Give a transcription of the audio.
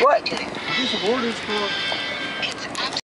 What? Get some orders for